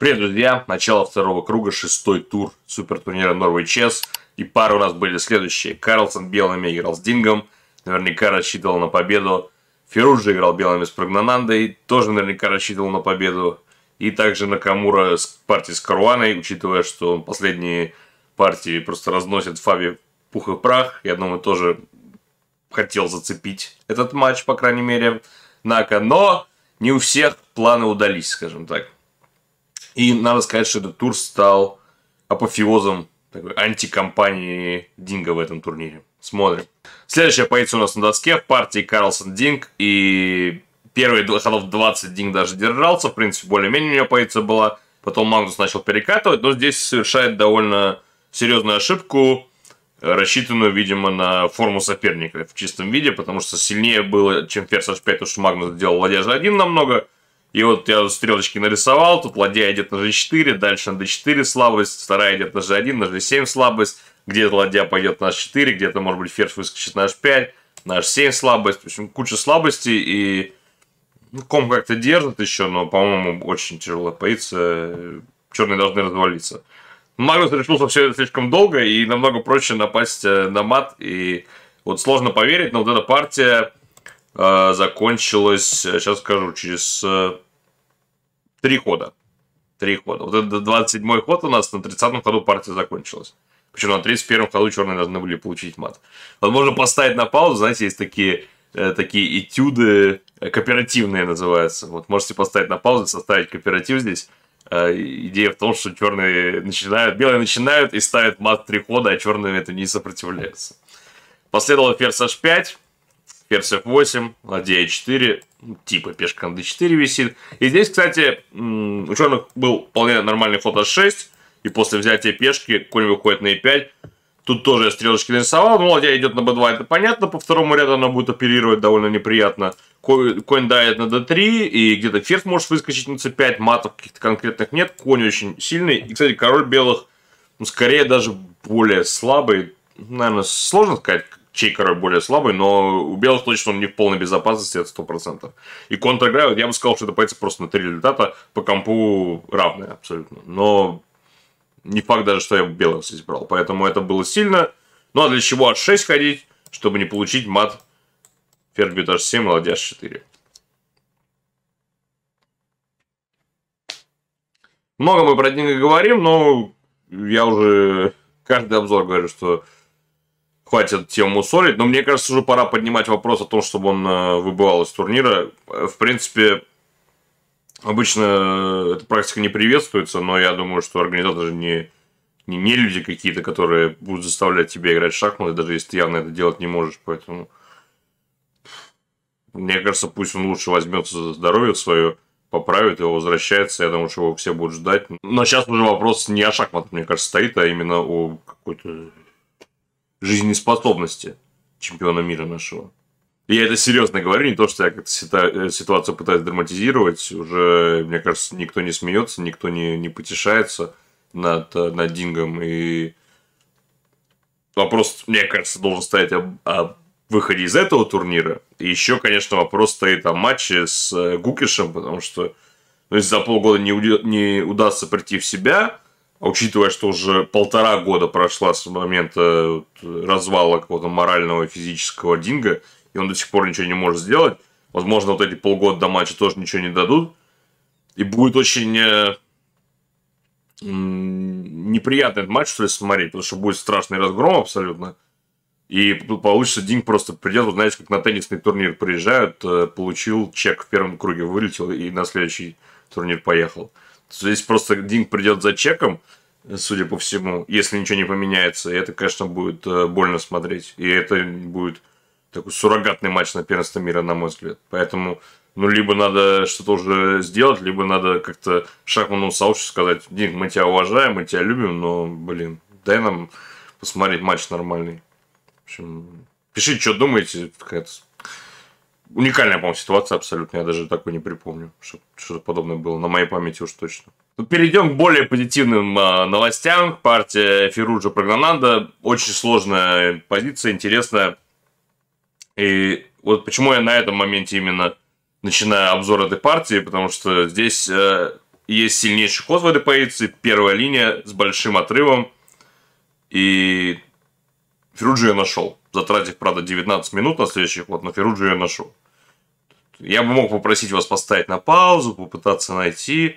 Привет, друзья! Начало второго круга, шестой тур супертурнира Norway Chess. И пары у нас были следующие. Карлсон белыми играл с Дингом. Наверняка рассчитывал на победу. Феруджи играл белыми с Прогнанандой. Тоже наверняка рассчитывал на победу. И также Накамура с партией с Каруаной, учитывая, что он последние партии просто разносит Фаби пух и прах. Я думаю, тоже хотел зацепить этот матч, по крайней мере, Нака. Но не у всех планы удались, скажем так. И надо сказать, что этот тур стал апофеозом такой антикомпании Динга в этом турнире. Смотрим. Следующая позиция у нас на доске в партии Карлсон Динг. И первые ходов 20 Динг даже держался. В принципе, более-менее у него позиция была. Потом Магнус начал перекатывать. Но здесь совершает довольно серьезную ошибку, рассчитанную, видимо, на форму соперника в чистом виде. Потому что сильнее было, чем ферзь h5, потому что Магнус сделал ладья g1 намного. И вот я стрелочки нарисовал, тут ладья идет на g4, дальше на d4 слабость, вторая идет на g1, на g7 слабость, где-то ладья пойдет на h4, где-то, может быть, ферзь выскочит на h5, на h7 слабость, в общем, куча слабостей, и ну, ком как-то держит еще, но, по-моему, очень тяжелая позиция, черные должны развалиться. Магнус решил, что все это слишком долго, и намного проще напасть э, на мат, и вот сложно поверить, но вот эта партия э, закончилась, сейчас скажу, через э, три хода. Три хода. Вот это 27-й ход у нас, на 30-м ходу партия закончилась. Причем на 31-м ходу черные должны были получить мат. Вот можно поставить на паузу, знаете, есть такие, э, такие этюды, э, кооперативные называются. Вот можете поставить на паузу, составить кооператив здесь. Э, идея в том, что черные начинают, белые начинают и ставят мат три хода, а черные это не сопротивляются. Последовало ферзь h5, ферзь f8, ладья e4, типа пешка на d4 висит. И здесь, кстати, у черных был вполне нормальный ход h6, и после взятия пешки конь выходит на e5. Тут тоже я стрелочки нарисовал, но ладья идет на b2, это понятно, по второму ряду она будет оперировать довольно неприятно. Конь дает на d3, и где-то ферзь может выскочить на c5, матов каких-то конкретных нет, конь очень сильный. И, кстати, король белых, ну, скорее даже более слабый, наверное, сложно сказать, чей король более слабый, но у белых точно он не в полной безопасности, это сто процентов. И контр я бы сказал, что это позиция просто на три результата по компу равная абсолютно. Но не факт даже, что я белых здесь брал. Поэтому это было сильно. Ну а для чего h6 ходить, чтобы не получить мат ферзь бьет h7, ладья h4. Много мы про деньги говорим, но я уже каждый обзор говорю, что хватит тему усолить. Но мне кажется, уже пора поднимать вопрос о том, чтобы он э, выбывал из турнира. В принципе, обычно эта практика не приветствуется, но я думаю, что организаторы не, не, не люди какие-то, которые будут заставлять тебя играть в шахматы, даже если ты явно это делать не можешь. Поэтому мне кажется, пусть он лучше возьмется за здоровье свое, поправит его, возвращается. Я думаю, что его все будут ждать. Но сейчас уже вопрос не о шахматах, мне кажется, стоит, а именно о какой-то жизнеспособности чемпиона мира нашего. Я это серьезно говорю, не то, что я как-то э, ситуацию пытаюсь драматизировать. Уже, мне кажется, никто не смеется, никто не, не потешается над, э, над Дингом. И вопрос, мне кажется, должен стоять о, о выходе из этого турнира. И еще, конечно, вопрос стоит о матче с э, Гукишем, потому что ну, если за полгода не, не удастся прийти в себя, учитывая, что уже полтора года прошла с момента развала какого-то морального и физического Динга, и он до сих пор ничего не может сделать, возможно, вот эти полгода до матча тоже ничего не дадут, и будет очень э, неприятный этот матч, что ли, смотреть, потому что будет страшный разгром абсолютно. И получится, Динг просто придет, вот знаете, как на теннисный турнир приезжают, э, получил чек в первом круге, вылетел и на следующий турнир поехал. Здесь просто Динг придет за чеком, судя по всему, если ничего не поменяется. И это, конечно, будет э, больно смотреть. И это будет такой суррогатный матч на первенство мира, на мой взгляд. Поэтому, ну, либо надо что-то уже сделать, либо надо как-то шахматному сообществу сказать, Динг, мы тебя уважаем, мы тебя любим, но, блин, дай нам посмотреть матч нормальный. В общем, пишите, что думаете. Какая-то уникальная, по-моему, ситуация абсолютно. Я даже такой не припомню, что что-то подобное было. На моей памяти уж точно. Ну, перейдем к более позитивным э, новостям. Партия Фируджа Прогнананда. Очень сложная позиция, интересная. И вот почему я на этом моменте именно начинаю обзор этой партии, потому что здесь э, есть сильнейший ход в этой позиции, первая линия с большим отрывом, и Феруджи я нашел, затратив, правда, 19 минут на следующий ход, но Феруджи я нашел. Я бы мог попросить вас поставить на паузу, попытаться найти,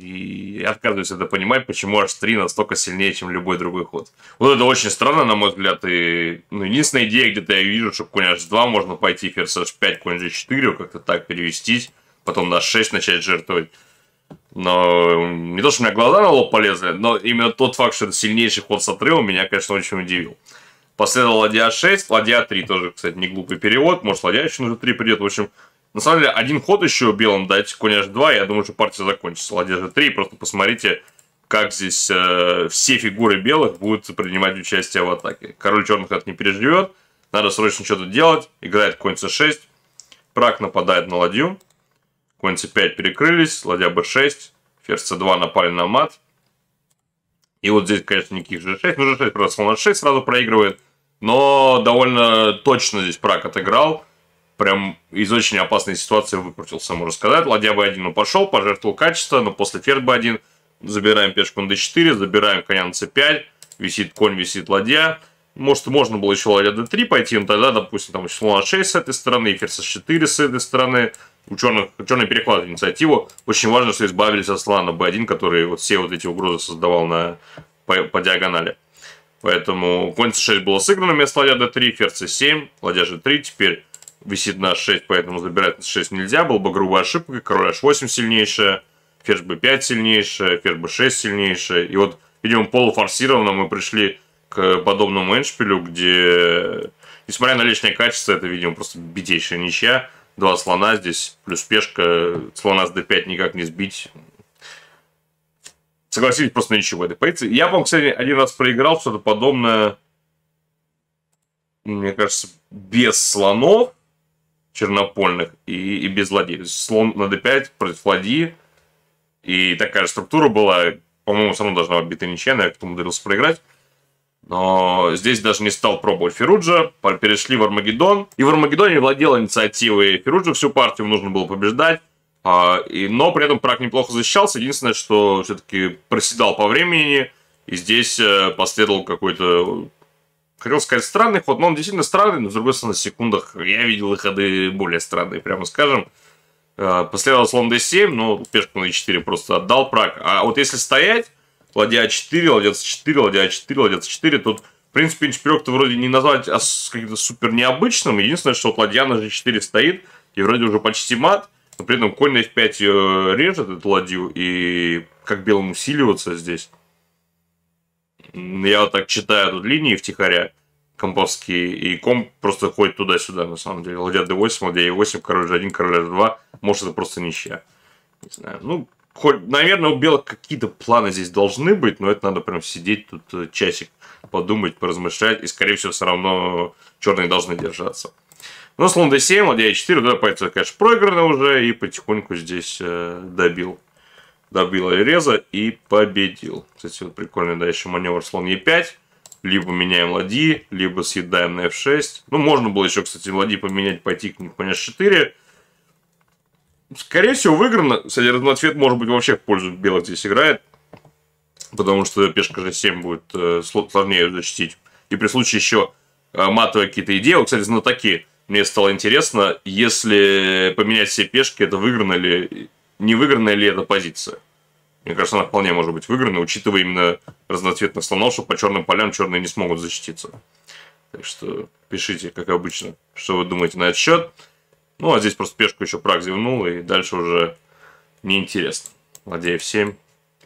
и отказываюсь это понимать, почему H3 настолько сильнее, чем любой другой ход. Вот это очень странно, на мой взгляд. И ну, единственная идея, где-то я вижу, что конь H2 можно пойти ферзь H5, конь G4, как-то так перевестись, потом на 6 начать жертвовать. Но не то, что у меня глаза на лоб полезли, но именно тот факт, что это сильнейший ход с отрывом, меня, конечно, очень удивил. Последовал ладья 6, ладья 3 тоже, кстати, не глупый перевод. Может, ладья еще на 3 придет. В общем, на самом деле, один ход еще белым дать конь h2, я думаю, что партия закончится. Ладья g3, просто посмотрите, как здесь э, все фигуры белых будут принимать участие в атаке. Король черных это не переживет, надо срочно что-то делать. Играет конь c6, прак нападает на ладью, конь c5 перекрылись, ладья b6, ферзь c2 напали на мат. И вот здесь, конечно, никаких g6, ну g6 просто слон h6 сразу проигрывает, но довольно точно здесь прак отыграл прям из очень опасной ситуации выкрутился, можно сказать. Ладья b1 ну, пошел, пожертвовал качество, но после ферзь b1 забираем пешку на d4, забираем коня на c5, висит конь, висит ладья. Может, можно было еще ладья d3 пойти, но тогда, допустим, там слон a6 с этой стороны, ферзь s4 с этой стороны. У черных, черный перехват инициативу. Очень важно, что избавились от слона b1, который вот все вот эти угрозы создавал на, по, по диагонали. Поэтому конь c6 было сыграно вместо ладья d3, ферзь c7, ладья g3. Теперь висит на 6, поэтому забирать на 6 нельзя. Был бы грубая ошибка. Король h8 сильнейшая, ферзь b5 сильнейшая, ферзь b6 сильнейшая. И вот, видимо, полуфорсированно мы пришли к подобному эншпилю, где, несмотря на лишнее качество, это, видимо, просто битейшая ничья. Два слона здесь, плюс пешка, слона с d5 никак не сбить. Согласились просто ничего этой позиции. Я, по кстати, один раз проиграл что-то подобное, мне кажется, без слонов чернопольных и, и без ладьи. То есть слон на d5 против ладьи. И такая же структура была. По-моему, все равно должна быть бита ничья, я как-то умудрился проиграть. Но здесь даже не стал пробовать Феруджа, перешли в Армагеддон. И в Армагеддоне владел инициативой Феруджа, всю партию нужно было побеждать. А, и, но при этом Прак неплохо защищался. Единственное, что все-таки проседал по времени. И здесь э, последовал какой-то хотел сказать странный ход, но он действительно странный, но с другой стороны, на секундах я видел и ходы более странные, прямо скажем. Э, последовал слон d7, но пешку на e4 просто отдал прак. А вот если стоять, ладья a4, ладья c4, ладья a4, ладья c4, тут, в принципе, иншпирек-то вроде не назвать а каким-то супер необычным. Единственное, что вот ладья на g4 стоит, и вроде уже почти мат, но при этом конь на f5 режет эту ладью, и как белым усиливаться здесь. Я вот так читаю тут линии втихаря комповские, и комп просто ходит туда-сюда, на самом деле. Ладья d8, ладья e8, король g1, король h2. Может, это просто ничья. Не знаю. Ну, хоть, наверное, у белых какие-то планы здесь должны быть, но это надо прям сидеть тут э, часик, подумать, поразмышлять, и, скорее всего, все равно черные должны держаться. Но слон d7, ладья e4, да, поэтому, конечно, проиграно уже, и потихоньку здесь э, добил добил Реза и победил. Кстати, вот прикольный дальше маневр слон Е5. Либо меняем ладьи, либо съедаем на F6. Ну, можно было еще, кстати, ладьи поменять, пойти к ним конь H4. Скорее всего, выиграно. Кстати, разноцвет, может быть, вообще в пользу белых здесь играет. Потому что пешка G7 будет э, сложнее защитить. И при случае еще э, матовые какие-то идеи. Вот, кстати, знатоки. Мне стало интересно, если поменять все пешки, это выиграно ли не выигранная ли эта позиция. Мне кажется, она вполне может быть выиграна, учитывая именно разноцветных слонов, что по черным полям черные не смогут защититься. Так что пишите, как обычно, что вы думаете на этот счет. Ну, а здесь просто пешку еще прак зевнул, и дальше уже неинтересно. Ладья f7,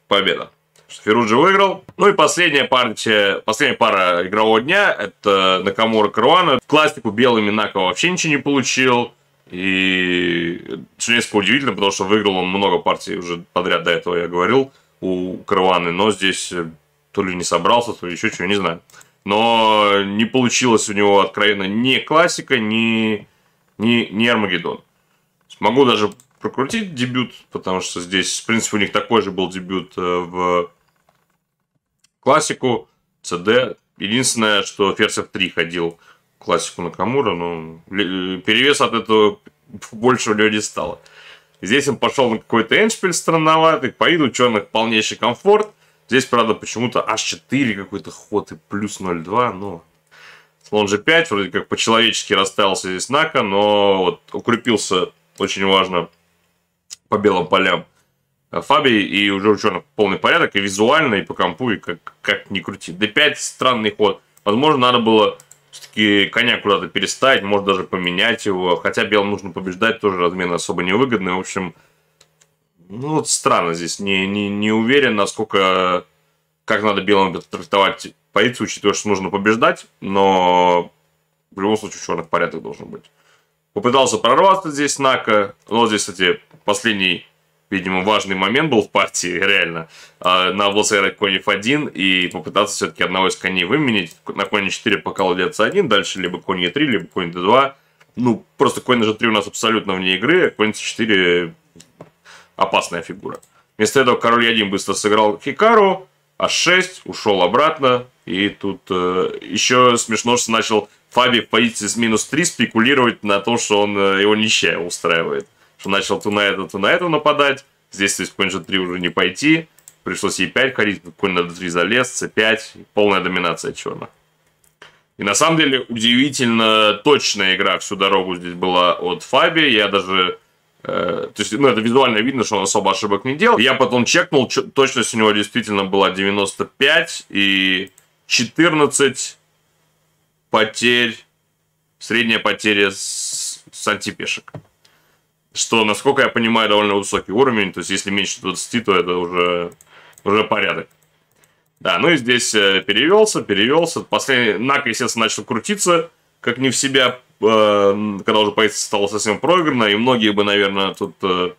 победа. Феруджи выиграл. Ну и последняя партия, последняя пара игрового дня, это Накамура Каруана. Классику белыми Нака вообще ничего не получил. И что несколько удивительно, потому что выиграл он много партий уже подряд до этого, я говорил, у Карваны, но здесь э, то ли не собрался, то ли еще чего, не знаю. Но не получилось у него откровенно ни классика, ни, ни, ни Армагеддон. Могу даже прокрутить дебют, потому что здесь, в принципе, у них такой же был дебют э, в классику, CD. Единственное, что ферзь f3 ходил классику Накамура, но перевес от этого больше у него не стало. Здесь он пошел на какой-то эншпиль странноватый, по черных полнейший комфорт. Здесь, правда, почему-то H4 какой-то ход и плюс 0.2, но... Слон G5, вроде как по-человечески расставился здесь Нака, но вот укрепился, очень важно, по белым полям Фаби, и уже у черных полный порядок, и визуально, и по компу, и как, как ни крути. D5 странный ход. Возможно, надо было все-таки коня куда-то переставить, может даже поменять его. Хотя белым нужно побеждать, тоже размен особо невыгодный. В общем, ну вот странно здесь. Не, не, не уверен, насколько, как надо белым трактовать позицию, учитывая, что нужно побеждать. Но в любом случае черных порядок должен быть. Попытался прорваться здесь Нака. Вот здесь, кстати, последний видимо, важный момент был в партии, реально, а, на сыграть конь f1 и попытаться все-таки одного из коней выменить. На конь 4 пока ладья один дальше либо конь e3, либо конь d2. Ну, просто конь на g3 у нас абсолютно вне игры, а конь c4 опасная фигура. Вместо этого король e1 быстро сыграл хикару, а6, ушел обратно, и тут э, еще смешно, что начал Фаби в позиции с минус 3 спекулировать на то, что он э, его ничья устраивает что начал то на это, то на это нападать. Здесь, то есть, конь g3 уже не пойти. Пришлось e5 ходить, конь на d3 залез, c5. Полная доминация черных. И на самом деле удивительно точная игра всю дорогу здесь была от Фаби. Я даже... Э, то есть, ну, это визуально видно, что он особо ошибок не делал. Я потом чекнул, точность у него действительно была 95 и 14 потерь. Средняя потеря с, с антипешек что, насколько я понимаю, довольно высокий уровень. То есть, если меньше 20, то это уже, уже порядок. Да, ну и здесь э, перевелся, перевелся. Последний Нак, естественно, начал крутиться, как не в себя, э, когда уже позиция стала совсем проиграна. И многие бы, наверное, тут э,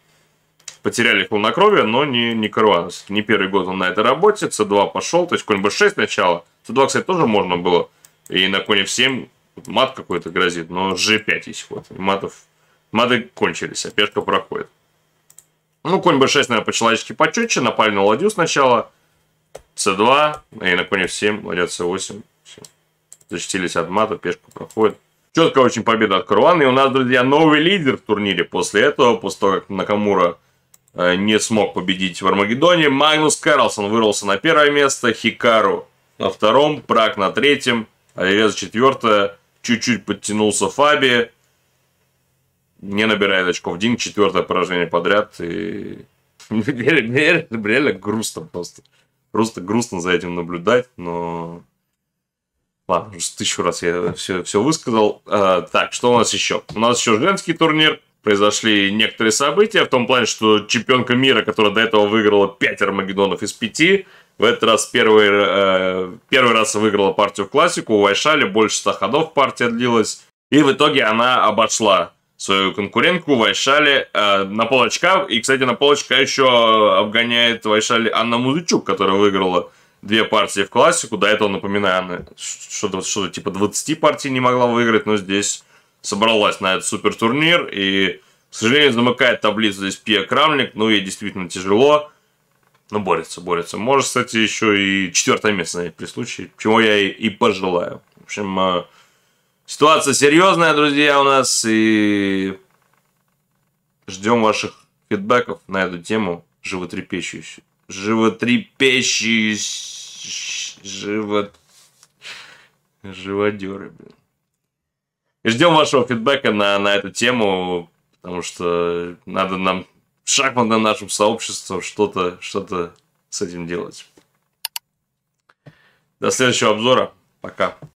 потеряли хладнокровие, но не, не Каруанс. Не первый год он на этой работе. С2 пошел, то есть конь b6 сначала. С2, кстати, тоже можно было. И на коне в 7 мат какой-то грозит, но g5 есть ход. Матов Мады кончились, а пешка проходит. Ну, конь b6, наверное, по-человечески почетче. Напали на ладью сначала. c2. И на коне f7. Ладья c8. Все. Защитились от мата. Пешка проходит. Четкая очень победа от Каруана. И у нас, друзья, новый лидер в турнире после этого. После того, как Накамура э, не смог победить в Армагеддоне. Магнус Карлсон вырвался на первое место. Хикару на втором. Прак на третьем. Алирез четвертое. Чуть-чуть подтянулся Фаби не набирает очков. Дин четвертое поражение подряд. И реально, реально грустно просто. Просто грустно за этим наблюдать, но... Ладно, уже тысячу раз я все, все высказал. А, так, что у нас еще? У нас еще женский турнир. Произошли некоторые события, в том плане, что чемпионка мира, которая до этого выиграла 5 Армагеддонов из 5, в этот раз первый, э, первый раз выиграла партию в классику, у Вайшали больше 100 ходов партия длилась. И в итоге она обошла свою конкурентку Вайшали э, на пол очка. И, кстати, на пол очка еще обгоняет Вайшали Анна Музычук, которая выиграла две партии в классику. До этого, напоминаю, она что-то что типа 20 партий не могла выиграть, но здесь собралась на этот супер турнир. И, к сожалению, замыкает таблицу здесь Пия Крамник. Ну, ей действительно тяжело. Но борется, борется. Может, кстати, еще и четвертое место при случае, чего я и, и пожелаю. В общем, э, Ситуация серьезная, друзья, у нас, и ждем ваших фидбэков на эту тему животрепещущую. Животрепещущую. Живот... Живодеры, блин. И ждем вашего фидбэка на, на эту тему, потому что надо нам шахматным нашим сообществом что-то что с этим делать. До следующего обзора. Пока.